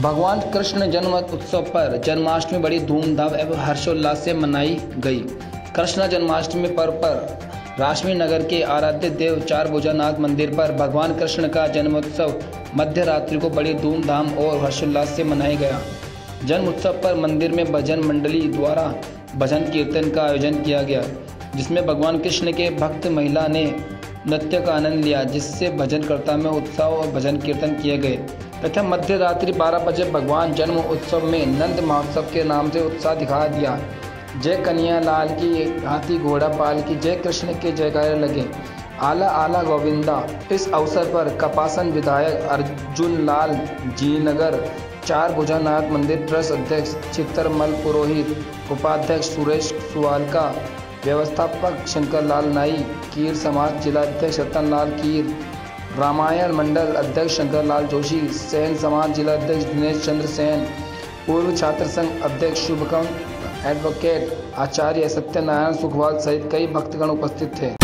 भगवान कृष्ण जन्म उत्सव पर जन्माष्टमी बड़ी धूमधाम एवं हर्षोल्लास से मनाई गई। कृष्ण जन्माष्टमी पर्व पर राशमी नगर के आराध्य देव चार भुजानाथ मंदिर पर भगवान कृष्ण का जन्मोत्सव मध्य रात्रि को बड़ी धूमधाम और हर्षोल्लास से मनाया गया। जन्म उत्सव पर मंदिर में भजन मंडली द्वारा भजन कीर्तन का आयोजन किया गया, जिसमें भगवान कृष्ण के भक्त महिला ने नृत्य का आनंद लिया, जिससे भजनकर्ता में उत्साह और भजन कीर्तन किए गए। तथा मध्य रात्रि बारह बजे भगवान जन्म उत्सव में नंद महोत्सव के नाम से उत्साह दिखा दिया जय कन्हैया लाल की हाथी घोड़ा पाल की जय कृष्ण के जयकारे लगे। आला आला गोविंदा, इस अवसर पर कपासन विधायक अर्जुन लाल जी नगर चार भुजानाथ मंदिर ट्रस्ट अध्यक्ष चित्रमल पुरोहित, उपाध्यक्ष सुरेश सुवालका व्यवस्थापक शंकर लाल नाई कीर समाज जिलाध्यक्ष रतन लाल कीर रामायण मंडल अध्यक्ष शंकरलाल जोशी, सैन समाज जिला अध्यक्ष दिनेश चंद्र सेन, पूर्व छात्र संघ अध्यक्ष शुभकम एडवोकेट आचार्य सत्यनारायण सुखवाल सहित कई भक्तगण उपस्थित थे।